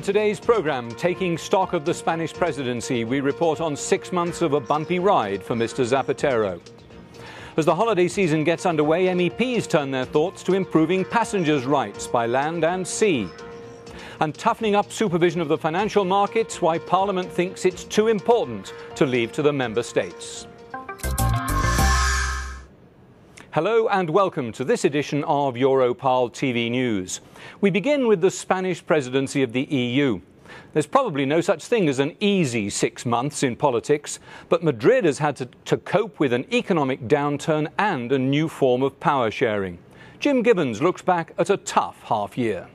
In today's programme, taking stock of the Spanish presidency, we report on six months of a bumpy ride for Mr. Zapatero. As the holiday season gets underway, MEPs turn their thoughts to improving passengers' rights by land and sea. And toughening up supervision of the financial markets, why Parliament thinks it's too important to leave to the member states. Hello and welcome to this edition of Europarl TV News. We begin with the Spanish presidency of the EU. There's probably no such thing as an easy six months in politics, but Madrid has had to, to, cope with an economic downturn and a new form of power sharing. Jim Gibbons looks back at a tough half year.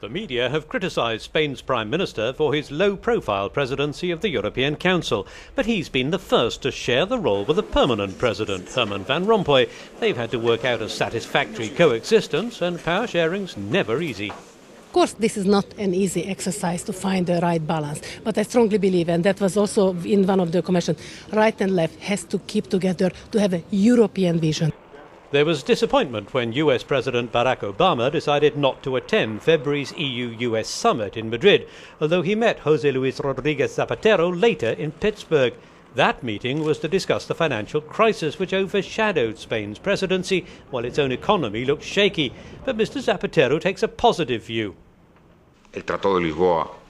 The media have criticised Spain's Prime Minister for his low profile presidency of the European Council, but he's been the first to share the role with the permanent president, Herman Van Rompuy. They've had to work out a satisfactory coexistence, and power sharing's never easy. Of course, this is not an easy exercise to find the right balance, but I strongly believe, and that was also in one of the commissions, right and left has to keep together to have a European vision. There was disappointment when US President Barack Obama decided not to attend February's EU US summit in Madrid, although he met Jose Luis Rodriguez Zapatero later in Pittsburgh. That meeting was to discuss the financial crisis which overshadowed Spain's presidency while its own economy looked shaky. But Mr. Zapatero takes a positive view. El Tratado de Lisboa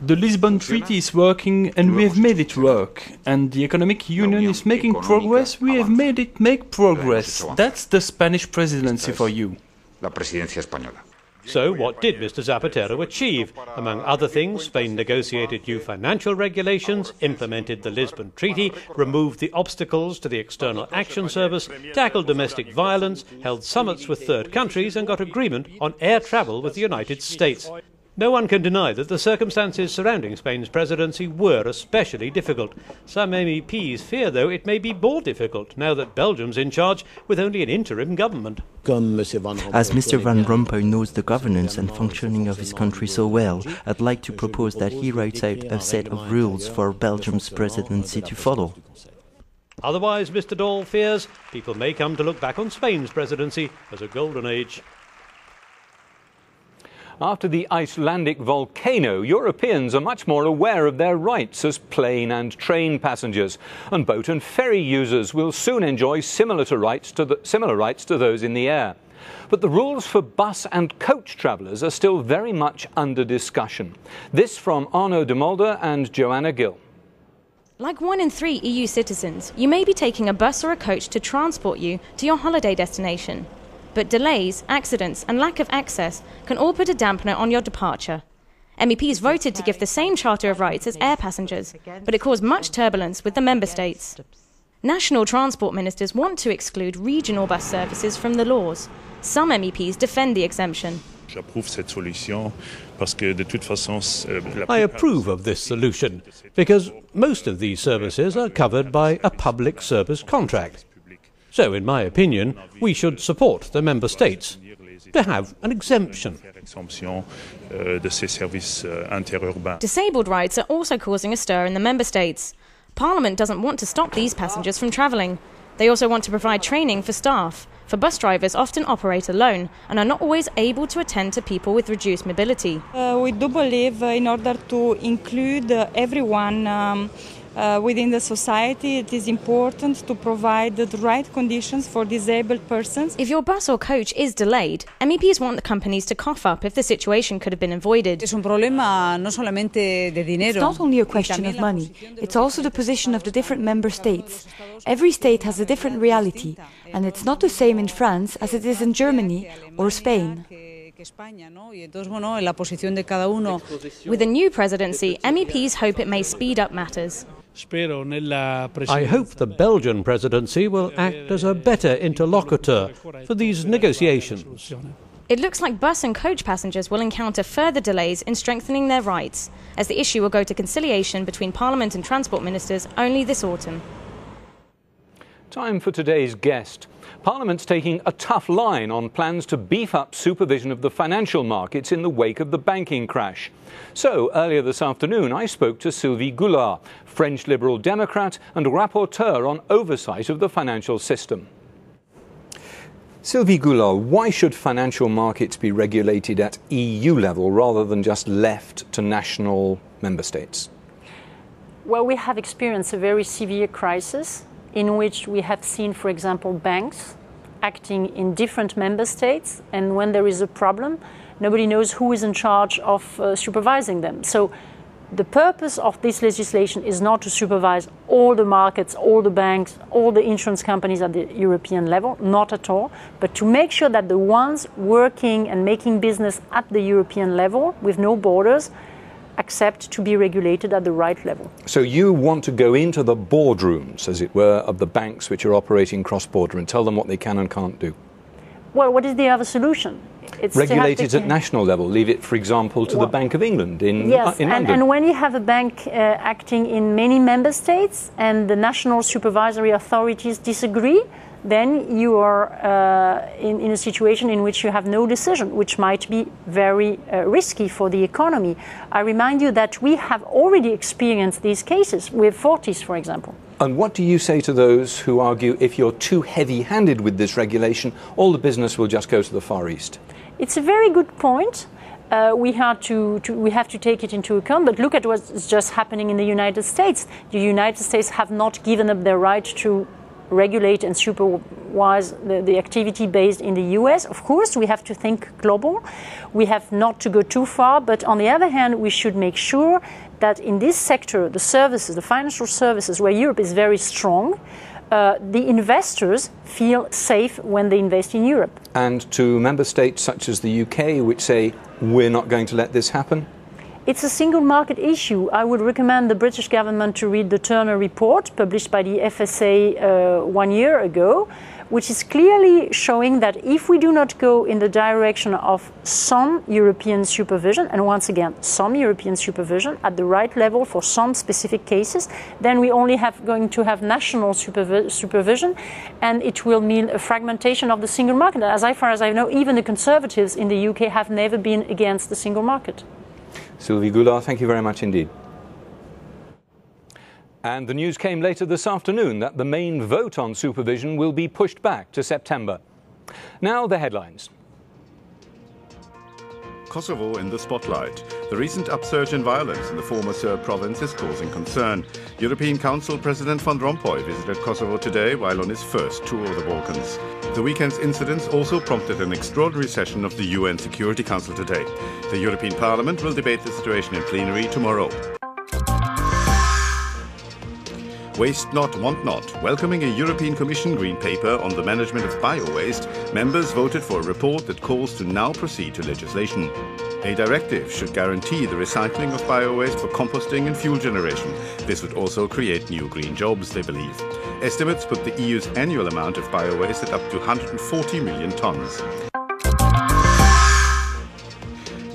the Lisbon Treaty is working and we have made it work. And the Economic Union is making progress, we have made it make progress. That's the Spanish presidency for you. La presidencia española. So, what did Mr. Zapatero achieve? Among other things, Spain negotiated new financial regulations, implemented the Lisbon Treaty, removed the obstacles to the External Action Service, tackled domestic violence, held summits with third countries, and got agreement on air travel with the United States. No one can deny that the circumstances surrounding Spain's presidency were especially difficult. Some MEPs fear, though, it may be more difficult now that Belgium's in charge with only an interim government. As Mr. Van Rompuy knows the governance and functioning of his country so well, I'd like to propose that he writes out a set of rules for Belgium's presidency to follow. Otherwise, Mr. Daul fears people may come to look back on Spain's presidency as a golden age. After the Icelandic volcano, Europeans are much more aware of their rights as plane and train passengers, and boat and ferry users will soon enjoy similar, to rights, to the, similar rights to those in the air. But the rules for bus and coach travellers are still very much under discussion. This from Arno de Mulder and Joanna Gill. Like one in three EU citizens, you may be taking a bus or a coach to transport you to your holiday destination but delays, accidents, and lack of access can all put a dampener on your departure. MEPs voted to give the same Charter of Rights as air passengers, but it caused much turbulence with the member states. National transport ministers want to exclude regional bus services from the laws. Some MEPs defend the exemption. Euh, I approve of this solution because most of these services are covered by a public service contract. So, in my opinion, we should support the member states to have an exemption. Disabled rights are also causing a stir in the member states. Parliament doesn't want to stop these passengers from travelling. They also want to provide training for staff, for bus drivers often operate alone and are not always able to attend to people with reduced mobility. Uh, we do believe uh, in order to include uh, everyone um, uh, within the society, it is important to provide the right conditions for disabled persons. If your bus or coach is delayed, MEPs want the companies to cough up if the situation could have been avoided. It's not only a question of money, it's also the position of the different member states. Every state has a different reality, and it's not the same in France as it is in Germany or Spain. With a new presidency, MEPs hope it may speed up matters. I hope the Belgian presidency will act as a better interlocutor for these negotiations. It looks like bus and coach passengers will encounter further delays in strengthening their rights, as the issue will go to conciliation between Parliament and Transport Ministers only this autumn. Time for today's guest. Parliament's taking a tough line on plans to beef up supervision of the financial markets in the wake of the banking crash. So, earlier this afternoon, I spoke to Sylvie Goulard, French Liberal Democrat and rapporteur on oversight of the financial system. Sylvie Goulard, why should financial markets be regulated at EU level rather than just left to national member states? Well, we have experienced a very severe crisis in which we have seen, for example, banks acting in different member states, and when there is a problem, nobody knows who is in charge of uh, supervising them. So the purpose of this legislation is not to supervise all the markets, all the banks, all the insurance companies at the European level, not at all, but to make sure that the ones working and making business at the European level with no borders accept to be regulated at the right level. So you want to go into the boardrooms, as it were, of the banks which are operating cross-border and tell them what they can and can't do? Well, what is the other solution? It's Regulate at national level. Leave it, for example, to well, the Bank of England in, yes, uh, in and, London. and when you have a bank uh, acting in many member states and the national supervisory authorities disagree, then you are uh, in, in, a situation in which you have no decision, which might be very uh, risky for the economy. I remind you that we have already experienced these cases with Fortis, for example. And what do you say to those who argue if you're too heavy handed with this regulation, all the business will just go to the Far East? It's a very good point. Uh, we, have to, to, we have to take it into account. But look at what's just happening in the United States. The United States have not given up their right to regulate and supervise the, the activity based in the US. Of course, we have to think global. We have not to go too far, but on the other hand, we should make sure that in this sector, the services, the financial services, where Europe is very strong, uh, the investors feel safe when they invest in Europe. And to member states such as the UK, which say, we're not going to let this happen? It's a single market issue. I would recommend the British government to read the Turner report published by the FSA uh, one year ago, which is clearly showing that if we do not go in the direction of some European supervision, and once again, some European supervision at the right level for some specific cases, then we only have going to have national supervi supervision, and it will mean a fragmentation of the single market. As far as I know, even the Conservatives in the UK have never been against the single market. Sylvie Goulard, thank you very much indeed. And the news came later this afternoon that the main vote on supervision will be pushed back to September. Now, the headlines. Kosovo in the spotlight. The recent upsurge in violence in the former Serb province is causing concern. European Council President Van Rompuy visited Kosovo today while on his first tour of the Balkans. The weekend's incidents also prompted an extraordinary session of the UN Security Council today. The European Parliament will debate the situation in plenary tomorrow. Waste Not, Want Not, welcoming a European Commission Green Paper on the management of bio-waste, members voted for a report that calls to now proceed to legislation. A directive should guarantee the recycling of bio-waste for composting and fuel generation. This would also create new green jobs, they believe. Estimates put the EU's annual amount of bio-waste at up to 140 million tonnes.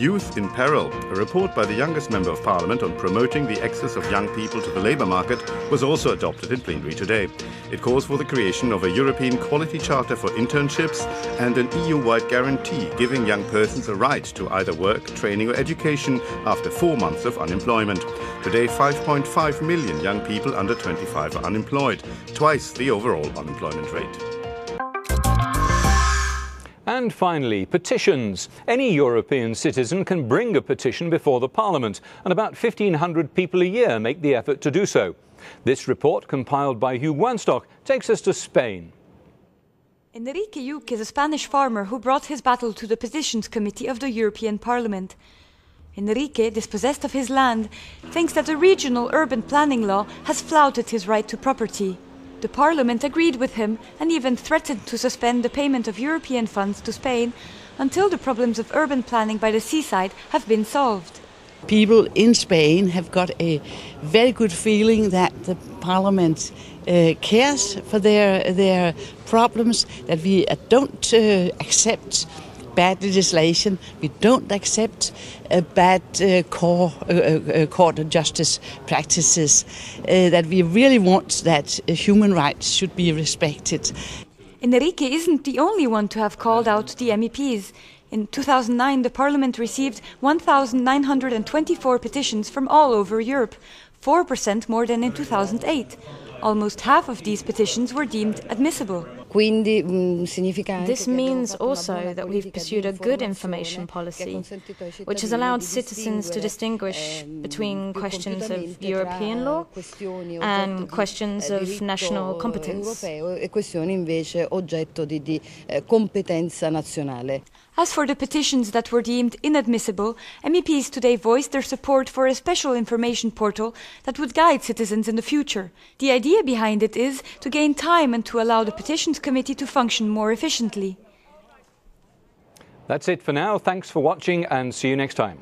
Youth in Peril, a report by the youngest Member of Parliament on promoting the access of young people to the labour market, was also adopted in plenary today. It calls for the creation of a European Quality Charter for internships and an EU-wide guarantee giving young persons a right to either work, training or education after four months of unemployment. Today, 5.5 million young people under 25 are unemployed, twice the overall unemployment rate. And finally, petitions. Any European citizen can bring a petition before the Parliament, and about 1,500 people a year make the effort to do so. This report, compiled by Hugh Wernstock, takes us to Spain. Enrique Yuc is a Spanish farmer who brought his battle to the Petitions Committee of the European Parliament. Enrique, dispossessed of his land, thinks that the regional urban planning law has flouted his right to property. The Parliament agreed with him and even threatened to suspend the payment of European funds to Spain until the problems of urban planning by the seaside have been solved. People in Spain have got a very good feeling that the Parliament uh, cares for their their problems, that we uh, don't uh, accept bad legislation. We don't accept uh, bad uh, core, uh, uh court justice practices. Uh, that we really want that uh, human rights should be respected. Enrique isn't the only one to have called out the MEPs. In 2009, the Parliament received 1,924 petitions from all over Europe, 4% more than in 2008. Almost half of these petitions were deemed admissible. This means also that we've pursued a good information policy, which has allowed citizens to distinguish between questions of European law and questions of national competence. As for the petitions that were deemed inadmissible, MEPs today voiced their support for a special information portal that would guide citizens in the future. The idea behind it is to gain time and to allow the Petitions Committee to function more efficiently. That's it for now. Thanks for watching and see you next time.